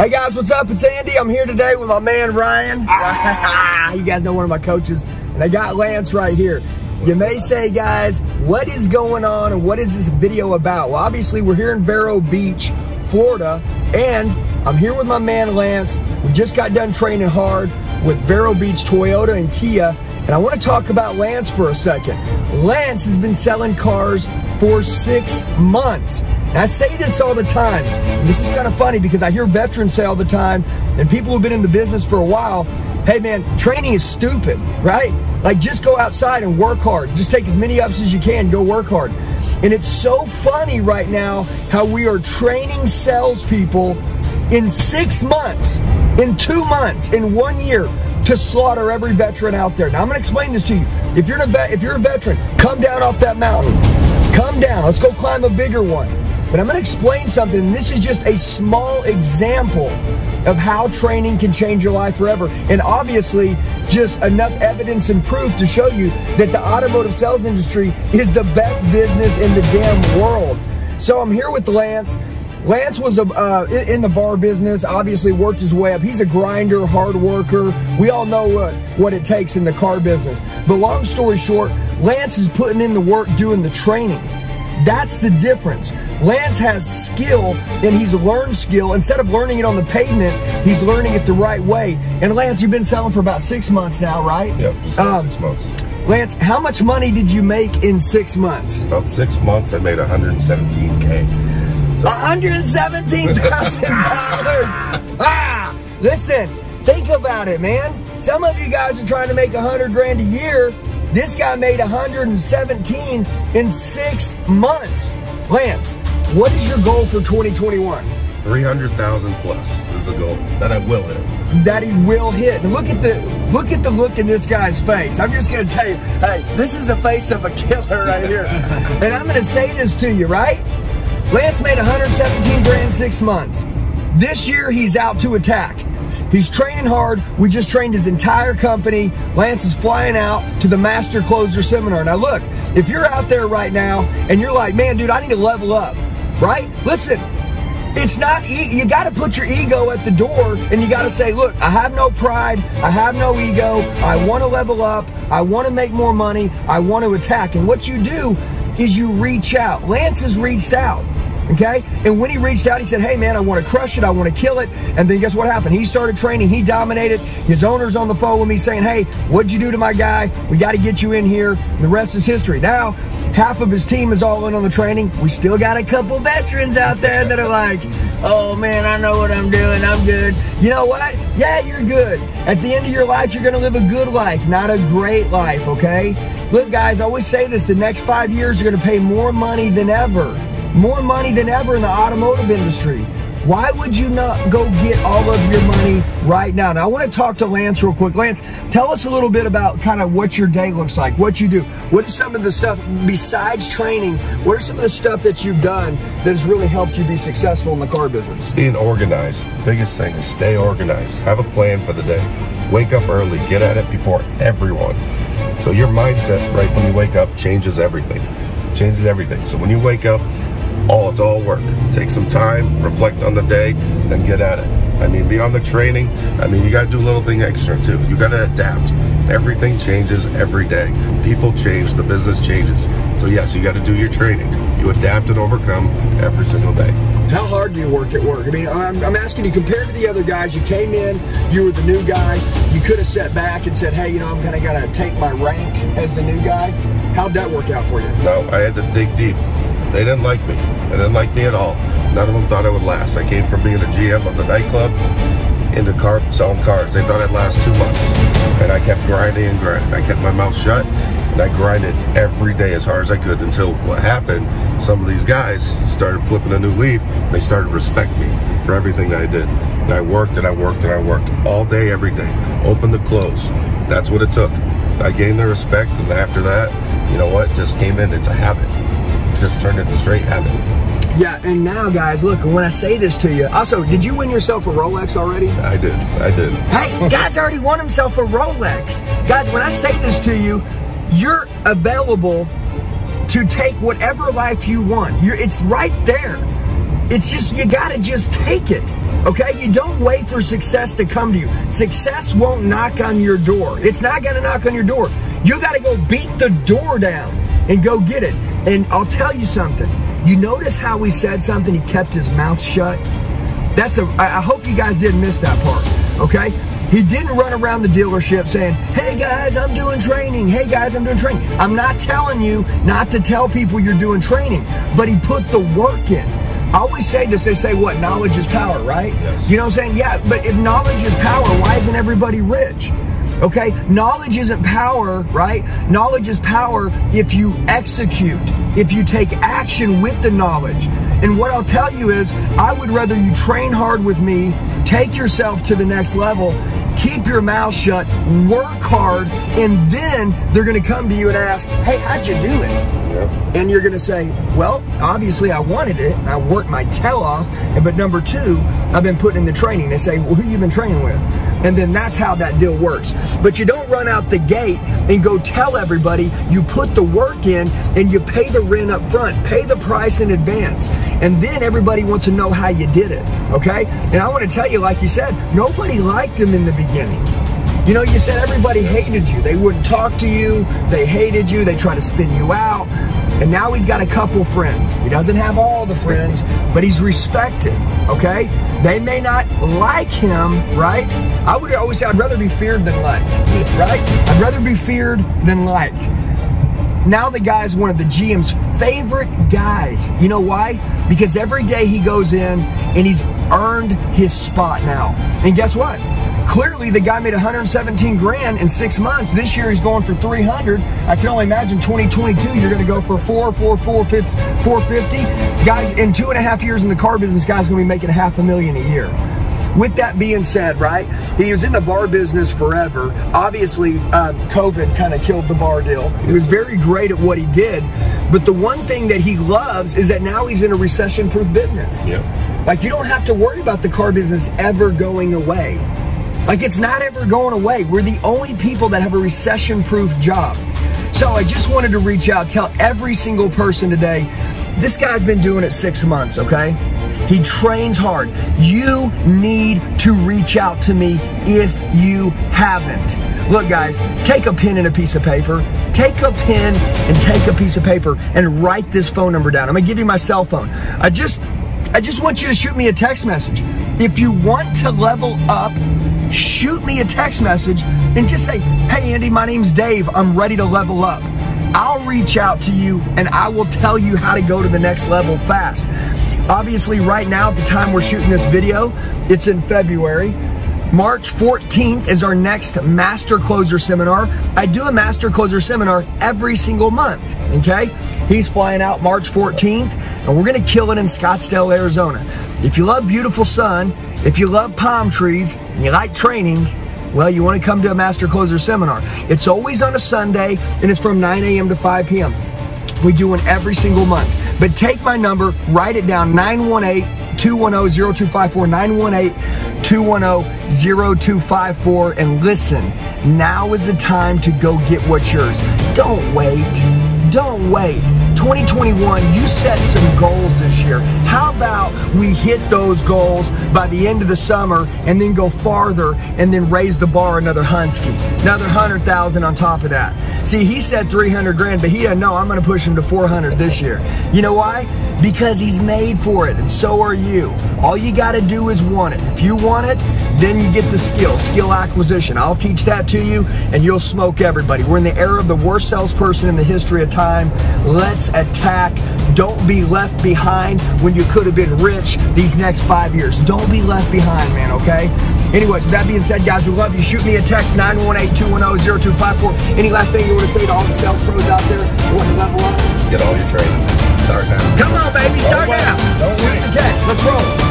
Hey guys, what's up? It's Andy. I'm here today with my man Ryan. you guys know one of my coaches. And I got Lance right here. You may say, guys, what is going on and what is this video about? Well, obviously, we're here in Vero Beach, Florida, and I'm here with my man Lance. We just got done training hard with Vero Beach Toyota and Kia, and I want to talk about Lance for a second. Lance has been selling cars for six months. And I say this all the time. And this is kind of funny because I hear veterans say all the time, and people who've been in the business for a while, hey man, training is stupid, right? Like just go outside and work hard. Just take as many ups as you can, go work hard. And it's so funny right now how we are training salespeople in six months, in two months, in one year to slaughter every veteran out there. Now I'm gonna explain this to you. If you're a if you're a veteran, come down off that mountain. Come down. Let's go climb a bigger one. But I'm going to explain something. This is just a small example of how training can change your life forever. And obviously, just enough evidence and proof to show you that the automotive sales industry is the best business in the damn world. So I'm here with Lance. Lance was a, uh, in the bar business, obviously worked his way up. He's a grinder, hard worker. We all know what, what it takes in the car business. But long story short, Lance is putting in the work doing the training. That's the difference. Lance has skill and he's learned skill. Instead of learning it on the pavement, he's learning it the right way. And Lance, you've been selling for about six months now, right? Yep, just um, six months. Lance, how much money did you make in six months? About six months, I made 117K. So. $117,000! ah! Listen, think about it, man. Some of you guys are trying to make 100 grand a year this guy made 117 in six months. Lance, what is your goal for 2021? 300,000 plus is the goal that I will hit. That he will hit. look at the look at the look in this guy's face. I'm just gonna tell you, hey, this is the face of a killer right here. and I'm gonna say this to you, right? Lance made 117 grand six months. This year he's out to attack. He's training hard. We just trained his entire company. Lance is flying out to the Master Closer Seminar. Now, look, if you're out there right now and you're like, man, dude, I need to level up, right? Listen, it's not, you got to put your ego at the door and you got to say, look, I have no pride. I have no ego. I want to level up. I want to make more money. I want to attack. And what you do is you reach out. Lance has reached out. Okay? And when he reached out, he said, Hey man, I want to crush it. I want to kill it. And then guess what happened? He started training. He dominated. His owner's on the phone with me saying, Hey, what'd you do to my guy? We got to get you in here. The rest is history. Now, half of his team is all in on the training. We still got a couple veterans out there that are like, Oh man, I know what I'm doing. I'm good. You know what? Yeah, you're good. At the end of your life, you're going to live a good life, not a great life, okay? Look, guys, I always say this the next five years, you're going to pay more money than ever more money than ever in the automotive industry. Why would you not go get all of your money right now? Now, I want to talk to Lance real quick. Lance, tell us a little bit about kind of what your day looks like, what you do. What is some of the stuff, besides training, what are some of the stuff that you've done that has really helped you be successful in the car business? Being organized. Biggest thing is stay organized. Have a plan for the day. Wake up early. Get at it before everyone. So your mindset right when you wake up changes everything. Changes everything. So when you wake up, all it's all work. Take some time, reflect on the day, then get at it. I mean, beyond the training, I mean, you got to do a little thing extra too. You got to adapt. Everything changes every day. People change, the business changes. So yes, you got to do your training. You adapt and overcome every single day. How hard do you work at work? I mean, I'm, I'm asking you, compared to the other guys, you came in, you were the new guy, you could have sat back and said, hey, you know, I'm kind of got to take my rank as the new guy. How'd that work out for you? No, I had to dig deep. They didn't like me. They didn't like me at all. None of them thought I would last. I came from being a GM of the nightclub into car selling cars. They thought I'd last two months. And I kept grinding and grinding. I kept my mouth shut and I grinded every day as hard as I could until what happened, some of these guys started flipping a new leaf they started to respect me for everything that I did. And I worked and I worked and I worked all day, every day, open to close. That's what it took. I gained their respect and after that, you know what, just came in, it's a habit just turned into straight habit. Yeah, and now, guys, look, when I say this to you, also, did you win yourself a Rolex already? I did. I did. Hey, guys already won himself a Rolex. Guys, when I say this to you, you're available to take whatever life you want. You're, it's right there. It's just, you gotta just take it. Okay? You don't wait for success to come to you. Success won't knock on your door. It's not gonna knock on your door. You gotta go beat the door down and go get it. And I'll tell you something. You notice how he said something? He kept his mouth shut. That's a, I hope you guys didn't miss that part. Okay? He didn't run around the dealership saying, hey guys, I'm doing training. Hey guys, I'm doing training. I'm not telling you not to tell people you're doing training, but he put the work in. I always say this, they say what, knowledge is power, right? Yes. You know what I'm saying? Yeah, but if knowledge is power, why isn't everybody rich? Okay, knowledge isn't power, right? Knowledge is power if you execute, if you take action with the knowledge. And what I'll tell you is, I would rather you train hard with me, take yourself to the next level, keep your mouth shut, work hard, and then they're gonna come to you and ask, hey, how'd you do it? Yep. And you're gonna say, well, obviously I wanted it, I worked my tail off, and but number two, I've been putting in the training. They say, well, who you been training with? And then that's how that deal works. But you don't run out the gate and go tell everybody you put the work in and you pay the rent up front, pay the price in advance. And then everybody wants to know how you did it, okay? And I want to tell you, like you said, nobody liked him in the beginning. You know, you said everybody hated you. They wouldn't talk to you. They hated you. They tried to spin you out. And now he's got a couple friends. He doesn't have all the friends, but he's respected, okay? They may not like him, right? I would always say I'd rather be feared than liked, right? I'd rather be feared than liked. Now the guy's one of the GM's favorite guys. You know why? Because every day he goes in and he's earned his spot now. And guess what? Clearly, the guy made 117 grand in six months. This year, he's going for 300. I can only imagine 2022, you're going to go for four, four, four, 450. Guys, in two and a half years in the car business, guys going to be making half a million a year. With that being said, right, he was in the bar business forever. Obviously, um, COVID kind of killed the bar deal. He was very great at what he did. But the one thing that he loves is that now he's in a recession proof business. Yep. Like, you don't have to worry about the car business ever going away. Like it's not ever going away. We're the only people that have a recession proof job. So I just wanted to reach out, tell every single person today, this guy's been doing it six months, okay? He trains hard. You need to reach out to me if you haven't. Look, guys, take a pen and a piece of paper. Take a pen and take a piece of paper and write this phone number down. I'm gonna give you my cell phone. I just I just want you to shoot me a text message. If you want to level up, shoot me a text message and just say, hey, Andy, my name's Dave. I'm ready to level up. I'll reach out to you and I will tell you how to go to the next level fast. Obviously, right now, at the time we're shooting this video, it's in February. March 14th is our next Master Closer Seminar. I do a Master Closer Seminar every single month, okay? He's flying out March 14th, and we're gonna kill it in Scottsdale, Arizona. If you love beautiful sun, if you love palm trees, and you like training, well, you wanna come to a Master Closer Seminar. It's always on a Sunday, and it's from 9 a.m. to 5 p.m. We do one every single month. But take my number, write it down, 918 210-0254, 918-210-0254, and listen, now is the time to go get what's yours. Don't wait. Don't wait. 2021, you set some goals this year. How about we hit those goals by the end of the summer and then go farther and then raise the bar another Hunsky, another 100,000 on top of that. See, he said 300 grand, but he uh, doesn't know I'm going to push him to 400 this year. You know why? Because he's made for it, and so are you. All you got to do is want it. If you want it, then you get the skill, skill acquisition. I'll teach that to you, and you'll smoke everybody. We're in the era of the worst salesperson in the history of time. Let's attack. Don't be left behind when you could have been rich these next five years. Don't be left behind, man, okay? Anyways, with that being said, guys, we love you. Shoot me a text, 918-210-0254. Any last thing you want to say to all the sales pros out there who want to level up? Get all your training. Start now. Come on, baby, start now. Don't Shoot the text. Let's roll.